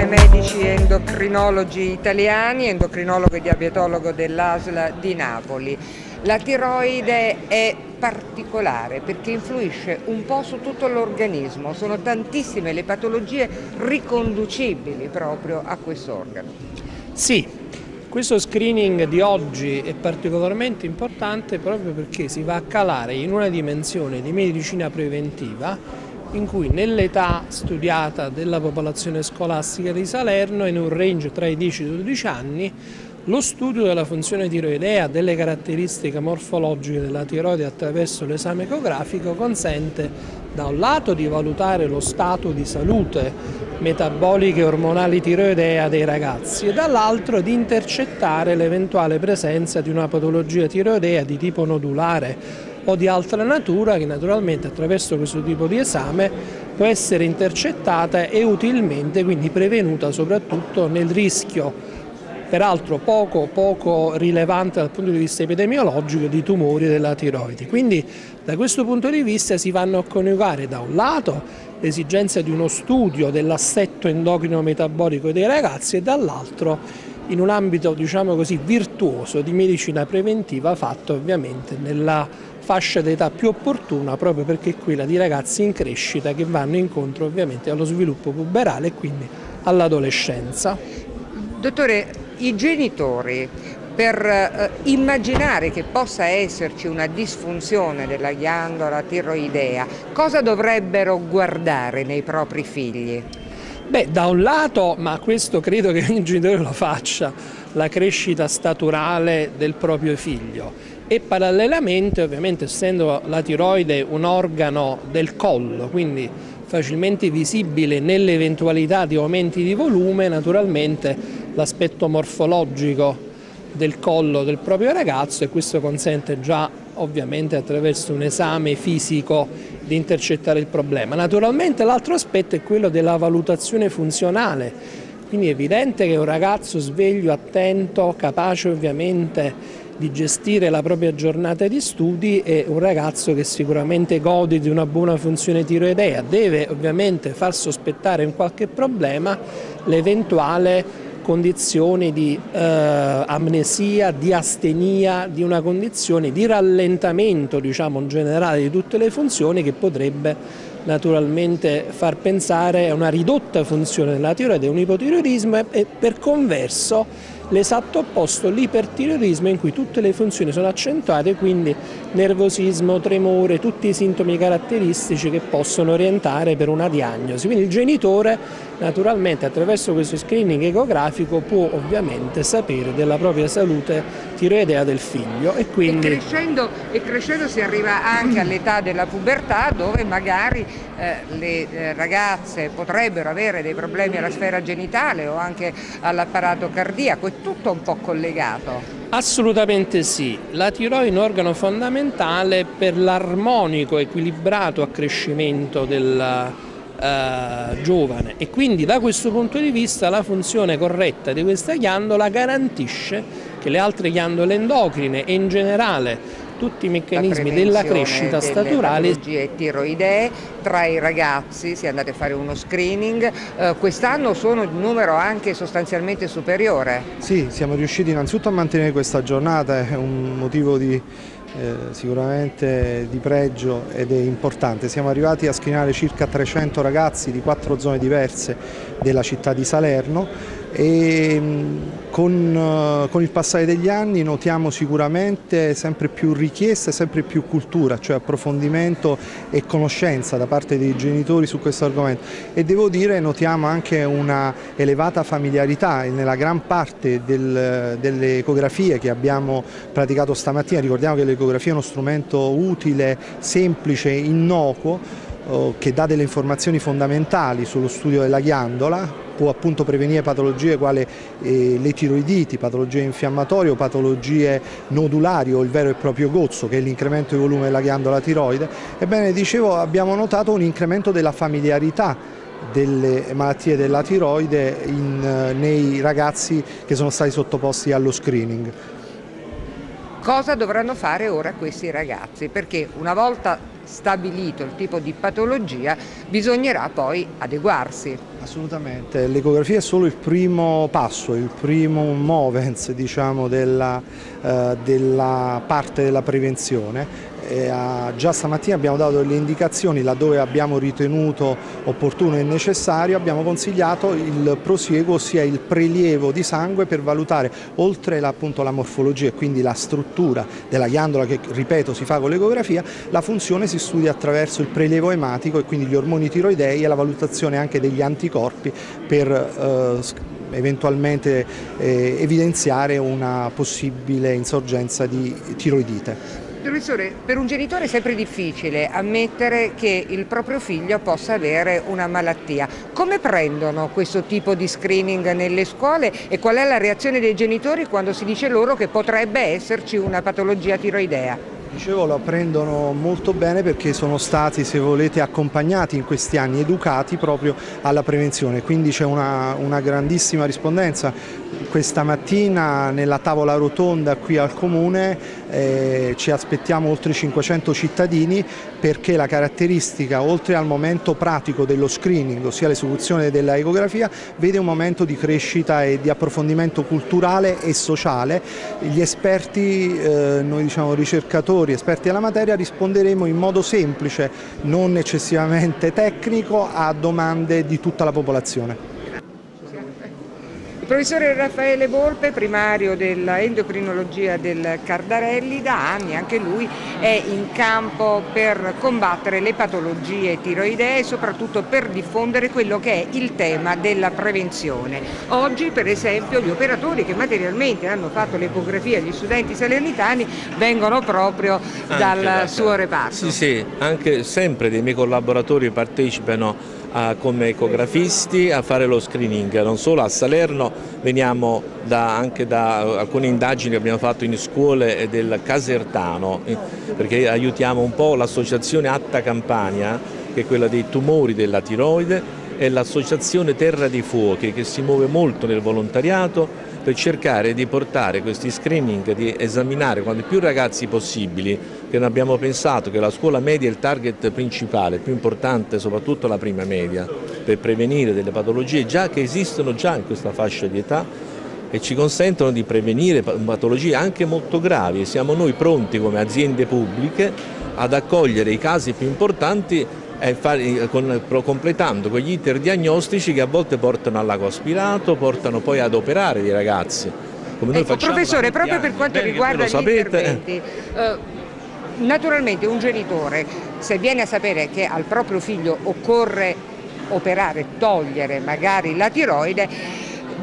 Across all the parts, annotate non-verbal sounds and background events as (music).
Associazione Medici Endocrinologi Italiani, endocrinologo e diabetologo dell'ASLA di Napoli. La tiroide è particolare perché influisce un po' su tutto l'organismo, sono tantissime le patologie riconducibili proprio a questo organo. Sì, questo screening di oggi è particolarmente importante proprio perché si va a calare in una dimensione di medicina preventiva in cui nell'età studiata della popolazione scolastica di Salerno, in un range tra i 10 e i 12 anni, lo studio della funzione tiroidea, delle caratteristiche morfologiche della tiroide attraverso l'esame ecografico consente da un lato di valutare lo stato di salute metaboliche e ormonali tiroidea dei ragazzi e dall'altro di intercettare l'eventuale presenza di una patologia tiroidea di tipo nodulare o di altra natura che naturalmente attraverso questo tipo di esame può essere intercettata e utilmente quindi prevenuta soprattutto nel rischio peraltro poco, poco, rilevante dal punto di vista epidemiologico di tumori della tiroide. Quindi da questo punto di vista si vanno a coniugare da un lato l'esigenza di uno studio dell'assetto endocrino metabolico dei ragazzi e dall'altro in un ambito diciamo così virtuoso di medicina preventiva fatto ovviamente nella fascia d'età più opportuna proprio perché è quella di ragazzi in crescita che vanno incontro ovviamente allo sviluppo puberale e quindi all'adolescenza. Dottore, i genitori per eh, immaginare che possa esserci una disfunzione della ghiandola tiroidea, cosa dovrebbero guardare nei propri figli? Beh, da un lato, ma questo credo che ogni genitore lo faccia, la crescita staturale del proprio figlio. E parallelamente ovviamente essendo la tiroide un organo del collo, quindi facilmente visibile nell'eventualità di aumenti di volume, naturalmente l'aspetto morfologico del collo del proprio ragazzo e questo consente già ovviamente attraverso un esame fisico di intercettare il problema. Naturalmente l'altro aspetto è quello della valutazione funzionale, quindi è evidente che un ragazzo sveglio, attento, capace ovviamente di gestire la propria giornata di studi è un ragazzo che sicuramente gode di una buona funzione tiroidea, deve ovviamente far sospettare un qualche problema l'eventuale condizione di eh, amnesia, di astenia, di una condizione di rallentamento diciamo, generale di tutte le funzioni che potrebbe naturalmente far pensare a una ridotta funzione della tiroide, un ipotiroidismo e per converso l'esatto opposto, l'ipertiroidismo in cui tutte le funzioni sono accentuate, quindi nervosismo, tremore, tutti i sintomi caratteristici che possono orientare per una diagnosi. Quindi il genitore naturalmente attraverso questo screening ecografico può ovviamente sapere della propria salute tiroidea del figlio e quindi... E crescendo, e crescendo si arriva anche (clears throat) all'età della pubertà dove magari eh, le eh, ragazze potrebbero avere dei problemi alla sfera genitale o anche all'apparato cardiaco, tutto un po' collegato. Assolutamente sì, la tiroide è un organo fondamentale per l'armonico equilibrato accrescimento del eh, giovane e quindi da questo punto di vista la funzione corretta di questa ghiandola garantisce che le altre ghiandole endocrine e in generale tutti i meccanismi della crescita staturale. Le tiroidee tra i ragazzi, si è andati a fare uno screening, eh, quest'anno sono in numero anche sostanzialmente superiore. Sì, siamo riusciti innanzitutto a mantenere questa giornata, è un motivo di eh, sicuramente di pregio ed è importante. Siamo arrivati a screenare circa 300 ragazzi di quattro zone diverse della città di Salerno e mm, con, eh, con, il passare degli anni notiamo sicuramente sempre più richieste, sempre più cultura, cioè approfondimento e conoscenza da parte dei genitori su questo argomento. E devo dire notiamo anche una elevata familiarità nella gran parte del, delle ecografie che abbiamo praticato stamattina, ricordiamo che l'ecografia è uno strumento utile, semplice, innocuo che dà delle informazioni fondamentali sullo studio della ghiandola, può appunto prevenire patologie quali eh, le tiroiditi, patologie infiammatorie o patologie nodulari o il vero e proprio gozzo che è l'incremento di volume della ghiandola tiroide. Ebbene, dicevo, abbiamo notato un incremento della familiarità delle malattie della tiroide in, eh, nei ragazzi che sono stati sottoposti allo screening. Cosa dovranno fare ora questi ragazzi? Perché una volta stabilito il tipo di patologia bisognerà poi adeguarsi. Assolutamente, l'ecografia è solo il primo passo, il primo movens diciamo, della, eh, della parte della prevenzione già stamattina abbiamo dato delle indicazioni laddove abbiamo ritenuto opportuno e necessario, abbiamo consigliato il prosieguo, ossia il prelievo di sangue per valutare oltre appunto, la morfologia e quindi la struttura della ghiandola che ripeto si fa con l'ecografia, la funzione si studia attraverso il prelievo ematico e quindi gli ormoni tiroidei e la valutazione anche degli anticorpi per eh, eventualmente eh, evidenziare una possibile insorgenza di tiroidite. Professore, per un genitore è sempre difficile ammettere che il proprio figlio possa avere una malattia. Come prendono questo tipo di screening nelle scuole e qual è la reazione dei genitori quando si dice loro che potrebbe esserci una patologia tiroidea? Dicevo, lo prendono molto bene perché sono stati, se volete, accompagnati in questi anni, educati proprio alla prevenzione, quindi c'è una, una grandissima rispondenza. Questa mattina nella tavola rotonda qui al Comune eh, ci aspettiamo oltre 500 cittadini perché la caratteristica, oltre al momento pratico dello screening, ossia l'esecuzione della ecografia, vede un momento di crescita e di approfondimento culturale e sociale. Gli esperti, eh, noi diciamo ricercatori, esperti della materia, risponderemo in modo semplice, non eccessivamente tecnico, a domande di tutta la popolazione professore Raffaele Volpe, primario dell'endocrinologia del Cardarelli, da anni anche lui è in campo per combattere le patologie tiroidee e soprattutto per diffondere quello che è il tema della prevenzione. Oggi per esempio gli operatori che materialmente hanno fatto l'ecografia agli studenti salernitani vengono proprio anche dal suo reparto. Sì, sì, anche sempre dei miei collaboratori partecipano a, come ecografisti a fare lo screening, non solo a Salerno, veniamo da, anche da alcune indagini che abbiamo fatto in scuole del Casertano, eh, perché aiutiamo un po' l'associazione Atta Campania, che è quella dei tumori della tiroide, e l'associazione Terra dei Fuochi, che si muove molto nel volontariato per cercare di portare questi screening, di esaminare quanti più ragazzi possibili, che abbiamo pensato che la scuola media è il target principale, più importante soprattutto la prima media, per prevenire delle patologie già che esistono già in questa fascia di età e ci consentono di prevenire patologie anche molto gravi. Siamo noi pronti come aziende pubbliche ad accogliere i casi più importanti fare, con, completando quegli iter diagnostici che a volte portano all'ago aspirato, portano poi ad operare dei ragazzi. Come noi ecco, professore, proprio anni, per quanto riguarda gli sapete, interventi, eh, naturalmente un genitore, se viene a sapere che al proprio figlio occorre operare, togliere magari la tiroide,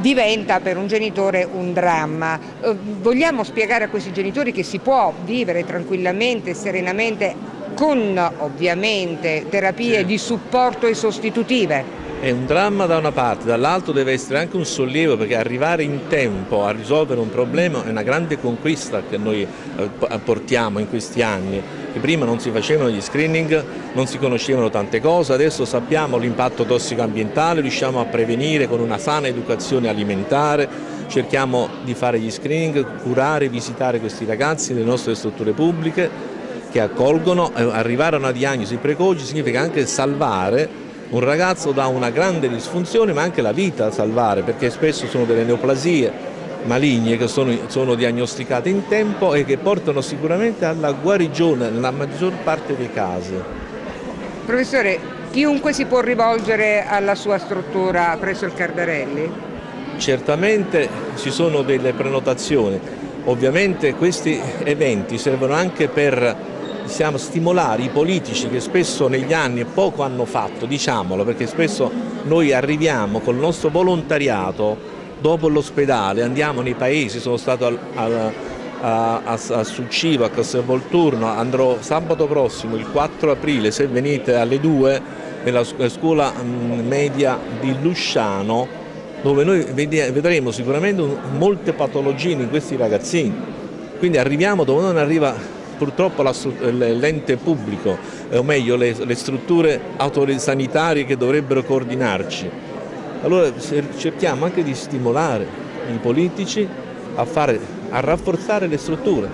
diventa per un genitore un dramma. Eh, vogliamo spiegare a questi genitori che si può vivere tranquillamente, serenamente con ovviamente terapie sì. di supporto e sostitutive. È un dramma da una parte, dall'altro deve essere anche un sollievo perché arrivare in tempo a risolvere un problema è una grande conquista che noi eh, portiamo in questi anni. Che prima non si facevano gli screening, non si conoscevano tante cose, adesso sappiamo l'impatto tossico-ambientale, riusciamo a prevenire con una sana educazione alimentare, cerchiamo di fare gli screening, curare, visitare questi ragazzi nelle nostre strutture pubbliche che accolgono, eh, arrivare a una diagnosi precoce significa anche salvare un ragazzo da una grande disfunzione ma anche la vita salvare perché spesso sono delle neoplasie maligne che sono, sono, diagnosticate in tempo e che portano sicuramente alla guarigione nella maggior parte dei casi. Professore, chiunque si può rivolgere alla sua struttura presso il Cardarelli? Certamente ci sono delle prenotazioni, ovviamente questi eventi servono anche per diciamo, stimolare i politici che spesso negli anni poco hanno fatto, diciamolo, perché spesso noi arriviamo col nostro volontariato dopo l'ospedale, andiamo nei paesi, sono stato al, al, a, a, a Succivo, a Castelvolturno, andrò sabato prossimo, il 4 aprile, se venite alle 2, nella scuola media di Lusciano, dove noi vedremo sicuramente molte patologie in questi ragazzini. Quindi arriviamo dove non arriva purtroppo l'ente pubblico, eh, o meglio le, le strutture sanitarie che dovrebbero coordinarci. Allora cerchiamo anche di stimolare i politici a, fare, a rafforzare le strutture.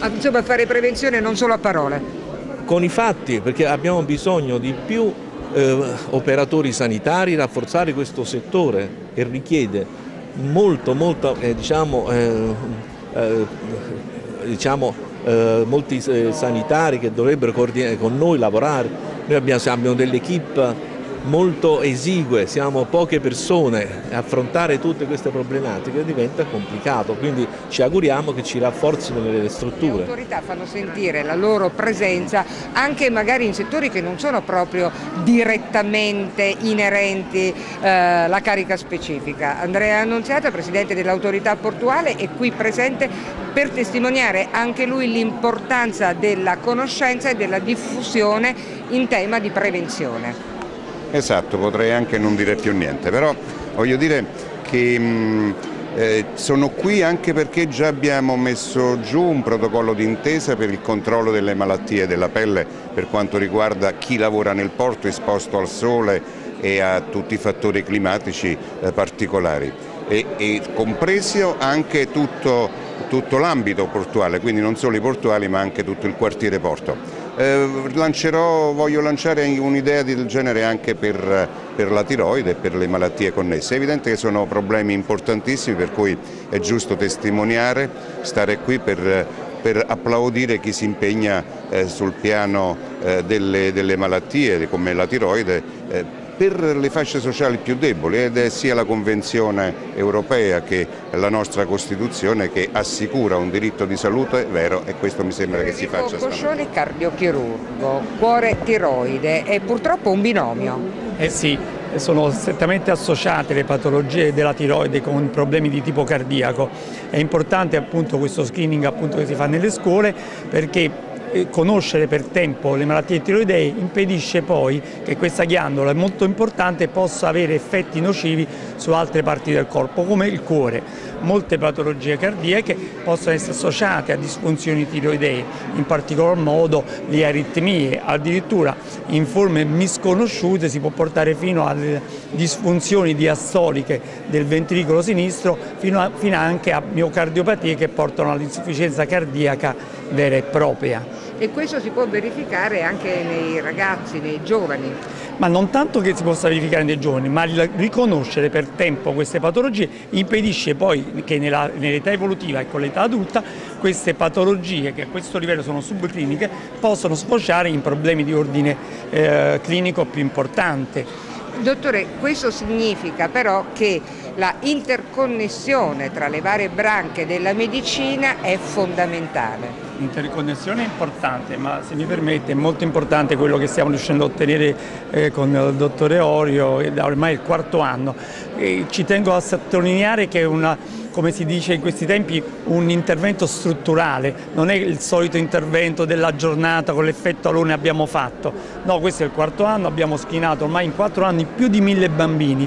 Ah, insomma fare prevenzione non solo a parole. con i fatti, perché abbiamo bisogno di più eh, operatori sanitari, rafforzare questo settore che richiede molto, molto, eh, diciamo, eh, eh diciamo eh, molti eh, sanitari che dovrebbero coordinare con noi, lavorare. Noi abbiamo, abbiamo delle equip molto esigue, siamo poche persone, affrontare tutte queste problematiche diventa complicato, quindi ci auguriamo che ci rafforzino nelle strutture. Le autorità fanno sentire la loro presenza anche magari in settori che non sono proprio direttamente inerenti eh, alla carica specifica. Andrea Annunziata, Presidente dell'autorità portuale, è qui presente per testimoniare anche lui l'importanza della conoscenza e della diffusione in tema di prevenzione. Esatto, potrei anche non dire più niente, però voglio dire che mh, eh, sono qui anche perché già abbiamo messo giù un protocollo d'intesa per il controllo delle malattie della pelle per quanto riguarda chi lavora nel porto esposto al sole e a tutti i fattori climatici eh, particolari e, e compreso anche tutto, tutto l'ambito portuale, quindi non solo i portuali ma anche tutto il quartiere porto. Eh, lancerò, voglio lanciare un'idea del genere anche per, per, la tiroide e per le malattie connesse. È evidente che sono problemi importantissimi per cui è giusto testimoniare, stare qui per, per applaudire chi si impegna eh, sul piano eh, delle, delle, malattie come la tiroide eh, per le fasce sociali più deboli ed è sia la Convenzione europea che la nostra Costituzione che assicura un diritto di salute vero e questo mi sembra che si faccia Coscione cardiochirurgo, cuore tiroide è purtroppo un binomio. Eh sì, sono strettamente associate le patologie della tiroide con problemi di tipo cardiaco. È importante appunto questo screening appunto che si fa nelle scuole perché conoscere per tempo le malattie tiroidee impedisce poi che questa ghiandola molto importante possa avere effetti nocivi su altre parti del corpo come il cuore. Molte patologie cardiache possono essere associate a disfunzioni tiroidee, in particolar modo le aritmie, addirittura in forme misconosciute si può portare fino alle disfunzioni diastoliche del ventricolo sinistro fino, a, fino anche a miocardiopatie che portano all'insufficienza cardiaca vera e propria e questo si può verificare anche nei ragazzi, nei giovani. Ma non tanto che si possa verificare nei giovani, ma riconoscere per tempo queste patologie impedisce poi che nell'età evolutiva e con l'età adulta queste patologie che a questo livello sono subcliniche possono sfociare in problemi di ordine eh, clinico più importante. Dottore, questo significa però che la interconnessione tra le varie branche della medicina è fondamentale. L'interconnessione è importante, ma se mi permette è molto importante quello che stiamo riuscendo a ottenere eh, con il dottore Orio da ormai il quarto anno. E ci tengo a sottolineare che è una come si dice in questi tempi, un intervento strutturale, non è il solito intervento della giornata con l'effetto alone abbiamo fatto. No, questo è il quarto anno, abbiamo schinato ormai in quattro anni più di mille bambini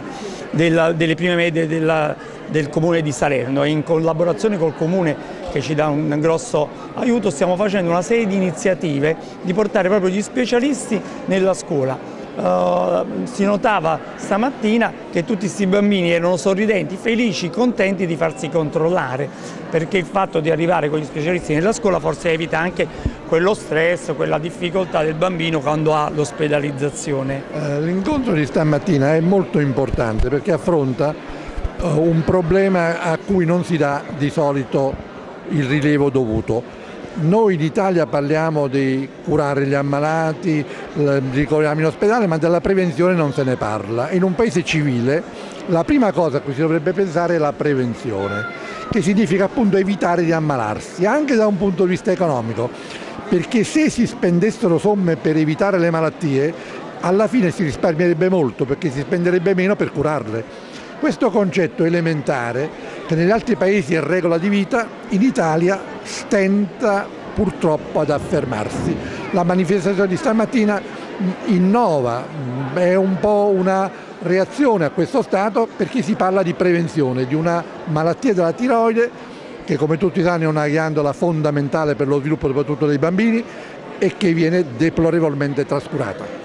della, delle prime medie della, del comune di Salerno e in collaborazione col comune che ci dà un grosso aiuto stiamo facendo una serie di iniziative di portare proprio gli specialisti nella scuola. Uh, si notava stamattina che tutti questi bambini erano sorridenti, felici, contenti di farsi controllare perché il fatto di arrivare con gli specialisti nella scuola forse evita anche quello stress, quella difficoltà del bambino quando ha l'ospedalizzazione. Uh, L'incontro di stamattina è molto importante perché affronta uh, un problema a cui non si dà di solito il rilievo dovuto. Noi in Italia parliamo di curare gli ammalati, ricoveriamo in ospedale, ma della prevenzione non se ne parla. In un paese civile la prima cosa a cui si dovrebbe pensare è la prevenzione, che significa appunto evitare di ammalarsi, anche da un punto di vista economico, perché se si spendessero somme per evitare le malattie, alla fine si risparmierebbe molto perché si spenderebbe meno per curarle. Questo concetto elementare, che negli altri paesi è regola di vita, in Italia stenta purtroppo ad affermarsi. La manifestazione di stamattina innova, è un po' una reazione a questo stato perché si parla di prevenzione di una malattia della tiroide che come tutti sanno è una ghiandola fondamentale per lo sviluppo soprattutto dei bambini e che viene deplorevolmente trascurata.